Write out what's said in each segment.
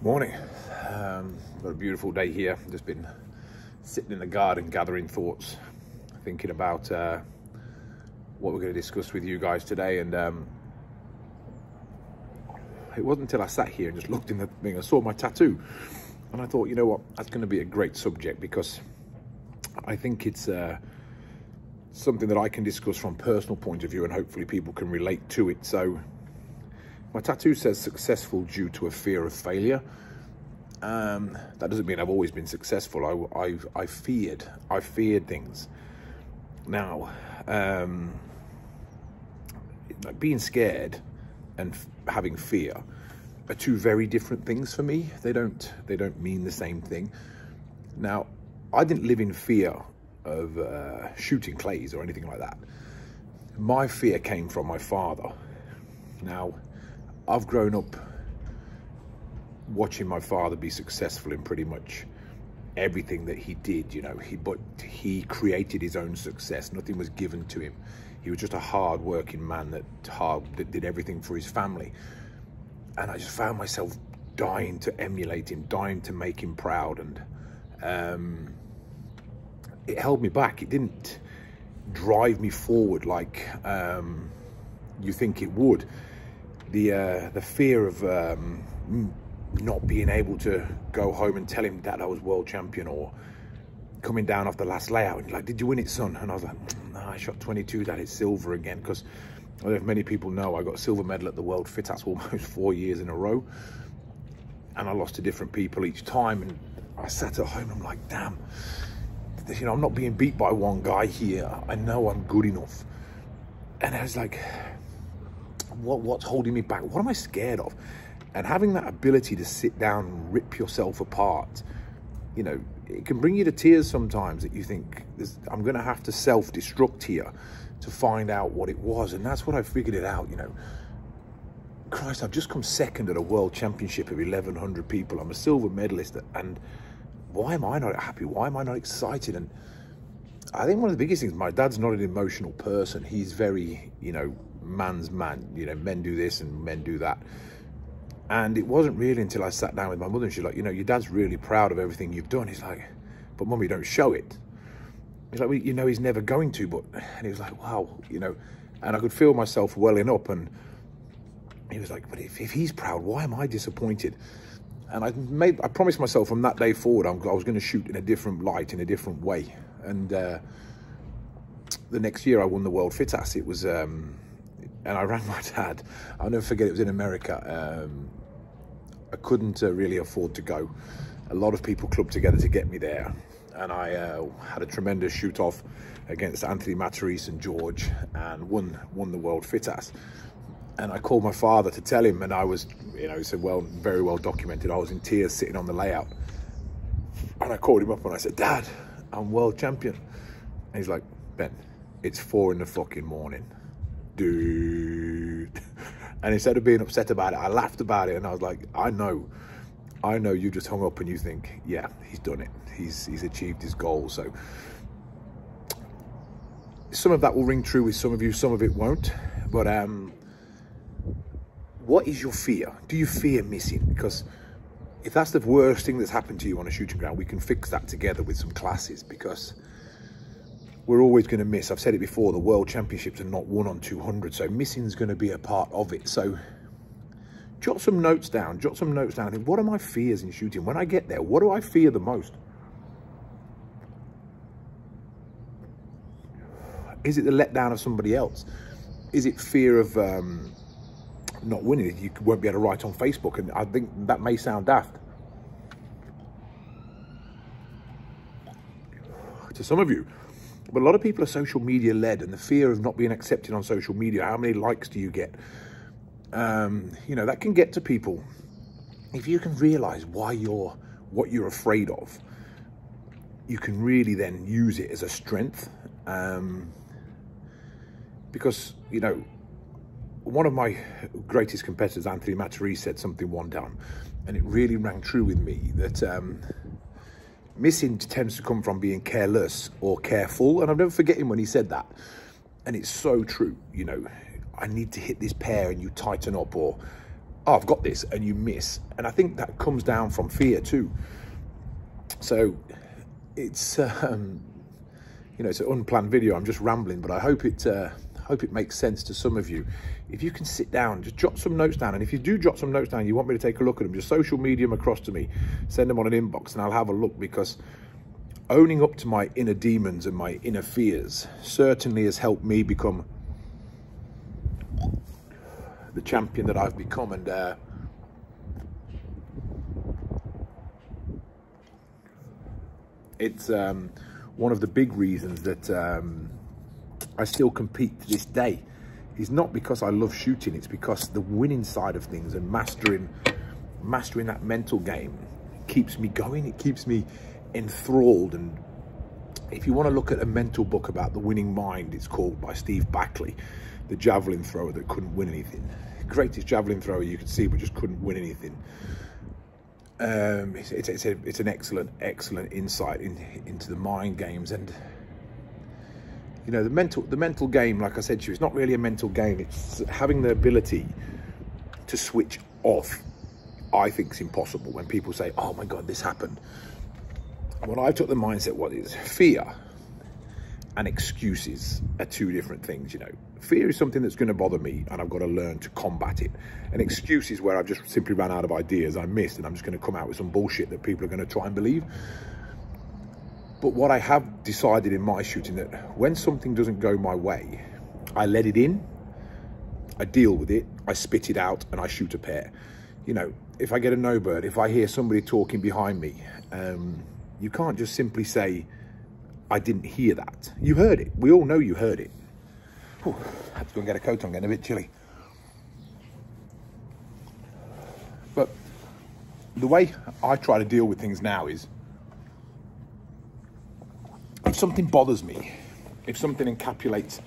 Morning. Um, got a beautiful day here. Just been sitting in the garden gathering thoughts, thinking about uh, what we're going to discuss with you guys today. And um, it wasn't until I sat here and just looked in the thing, I saw my tattoo. And I thought, you know what, that's going to be a great subject because I think it's uh, something that I can discuss from personal point of view and hopefully people can relate to it. So my tattoo says successful due to a fear of failure. Um, that doesn't mean I've always been successful. I, I, I feared, I feared things. Now, um, being scared and having fear are two very different things for me. They don't, they don't mean the same thing. Now, I didn't live in fear of uh, shooting clays or anything like that. My fear came from my father. Now, I've grown up watching my father be successful in pretty much everything that he did, you know, he but he created his own success. Nothing was given to him. He was just a hard working man that hard that did everything for his family. And I just found myself dying to emulate him, dying to make him proud and um, it held me back. It didn't drive me forward like um, you think it would the uh, the fear of um, not being able to go home and tell him that I was world champion or coming down off the last layout and like, did you win it, son? And I was like, no, I shot 22, that is silver again. Because I don't know if many people know, I got silver medal at the World FITASC almost four years in a row. And I lost to different people each time. And I sat at home, I'm like, damn, you know, I'm not being beat by one guy here. I know I'm good enough. And I was like, what, what's holding me back? What am I scared of? And having that ability to sit down and rip yourself apart, you know, it can bring you to tears sometimes that you think, I'm going to have to self-destruct here to find out what it was. And that's what I figured it out, you know. Christ, I've just come second at a world championship of 1,100 people. I'm a silver medalist. And why am I not happy? Why am I not excited? And I think one of the biggest things, my dad's not an emotional person. He's very, you know, man's man. You know, men do this and men do that. And it wasn't really until I sat down with my mother and she's like, you know, your dad's really proud of everything you've done. He's like, but mum, you don't show it. He's like, well, you know, he's never going to, but, and he was like, wow, you know, and I could feel myself welling up and he was like, but if, if he's proud, why am I disappointed? And I made, I promised myself from that day forward, I'm, i was going to shoot in a different light, in a different way. And uh, the next year I won the World FITASC. It was, um, and I rang my dad. I'll never forget, it was in America. Um, I couldn't uh, really afford to go. A lot of people clubbed together to get me there. And I uh, had a tremendous shoot off against Anthony Matarese and George and won, won the World FITASC. And I called my father to tell him, and I was, you know, he said, well, very well documented. I was in tears sitting on the layout. And I called him up and I said, Dad, I'm world champion. And he's like, Ben, it's four in the fucking morning dude. And instead of being upset about it, I laughed about it and I was like, I know, I know you just hung up and you think, yeah, he's done it. He's, he's achieved his goal. So some of that will ring true with some of you, some of it won't. But um, what is your fear? Do you fear missing? Because if that's the worst thing that's happened to you on a shooting ground, we can fix that together with some classes because we're always going to miss. I've said it before, the World Championships are not one on 200, so missing is going to be a part of it. So jot some notes down, jot some notes down. What are my fears in shooting? When I get there, what do I fear the most? Is it the letdown of somebody else? Is it fear of um, not winning? You won't be able to write on Facebook, and I think that may sound daft. To some of you, but a lot of people are social media led and the fear of not being accepted on social media. How many likes do you get? Um, you know, that can get to people. If you can realize why you're, what you're afraid of, you can really then use it as a strength. Um, because, you know, one of my greatest competitors, Anthony Matarese, said something one time, and it really rang true with me that um, missing tends to come from being careless or careful. And I'll never forget him when he said that. And it's so true, you know, I need to hit this pair and you tighten up or oh, I've got this, and you miss. And I think that comes down from fear too. So it's, um, you know, it's an unplanned video. I'm just rambling, but I hope it, uh, hope it makes sense to some of you. If you can sit down, just jot some notes down. And if you do jot some notes down, you want me to take a look at them, just social media across to me, send them on an inbox and I'll have a look because owning up to my inner demons and my inner fears certainly has helped me become the champion that I've become. And uh, it's um, one of the big reasons that um, I still compete to this day. Is not because I love shooting, it's because the winning side of things and mastering mastering that mental game keeps me going, it keeps me enthralled. And if you want to look at a mental book about the winning mind, it's called by Steve Backley, the javelin thrower that couldn't win anything. Greatest javelin thrower you could see, but just couldn't win anything. Um, it's, it's, a, it's an excellent, excellent insight in, into the mind games and you know the mental the mental game like i said to you it's not really a mental game. It's having the ability to switch off i think is impossible. When people say oh my god this happened. When i took the mindset what is fear and excuses are two different things you know. Fear is something that's going to bother me and i've got to learn to combat it. An excuse is where i've just simply ran out of ideas i missed and i'm just going to come out with some bullshit that people are going to try and believe but what I have decided in my shooting that when something doesn't go my way, I let it in, I deal with it, I spit it out, and I shoot a pair. You know, if I get a no bird, if I hear somebody talking behind me, um, you can't just simply say, I didn't hear that. You heard it. We all know you heard it. Whew, I have to go and get a coat I'm getting a bit chilly. But the way I try to deal with things now is something bothers me, if something encapsulates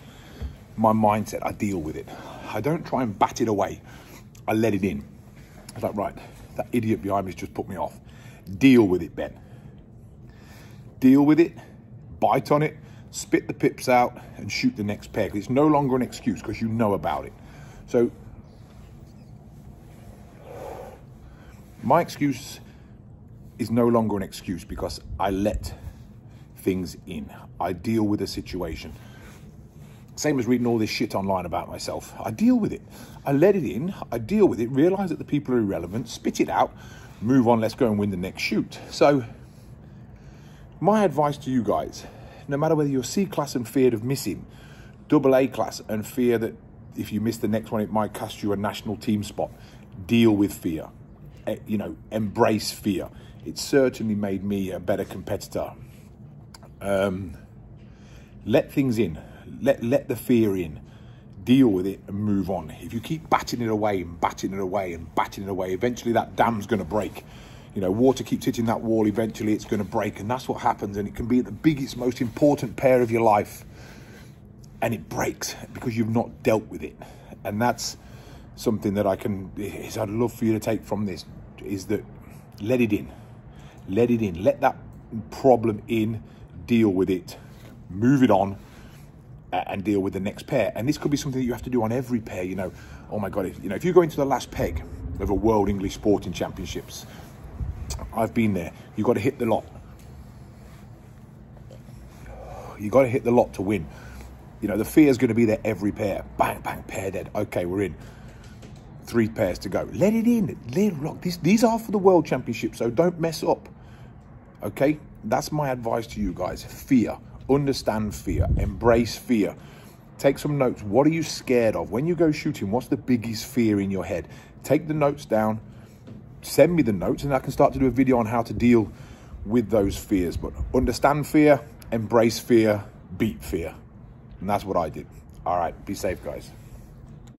my mindset, I deal with it. I don't try and bat it away. I let it in. I like, right, that idiot behind me's just put me off. Deal with it, Ben. Deal with it, bite on it, spit the pips out, and shoot the next peg. It's no longer an excuse because you know about it. So, my excuse is no longer an excuse because I let things in. I deal with a situation. Same as reading all this shit online about myself. I deal with it. I let it in. I deal with it. Realize that the people are irrelevant. Spit it out. Move on. Let's go and win the next shoot. So, my advice to you guys, no matter whether you're C class and feared of missing, double A class and fear that if you miss the next one, it might cost you a national team spot. Deal with fear. Eh, you know, embrace fear. It certainly made me a better competitor um, let things in. Let let the fear in. Deal with it and move on. If you keep batting it away and batting it away and batting it away, eventually that dam's going to break. You know, water keeps hitting that wall. Eventually, it's going to break, and that's what happens. And it can be the biggest, most important pair of your life, and it breaks because you've not dealt with it. And that's something that I can. Is I'd love for you to take from this is that let it in, let it in, let that problem in deal with it, move it on, and deal with the next pair. And this could be something that you have to do on every pair. You know, oh my god, if, you know, if you go into the last peg of a World English Sporting Championships, I've been there. You've got to hit the lot. You've got to hit the lot to win. You know, the fear is going to be there every pair. Bang, bang, pair dead. Okay, we're in. Three pairs to go. Let it in. Let it rock. These, these are for the World Championship, so don't mess up. Okay? That's my advice to you guys. Fear. Understand fear. Embrace fear. Take some notes. What are you scared of? When you go shooting, what's the biggest fear in your head? Take the notes down. Send me the notes, and I can start to do a video on how to deal with those fears. But understand fear, embrace fear, beat fear. And that's what I did. All right. Be safe, guys.